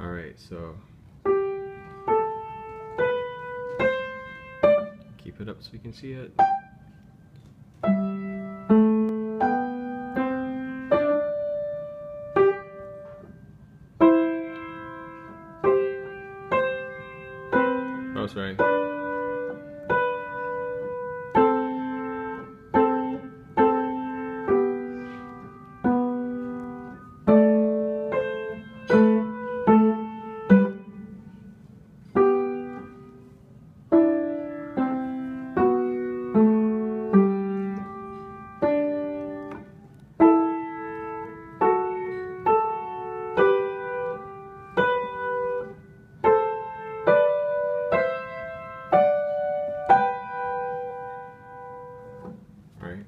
Alright, so keep it up so we can see it. Oh, sorry. right?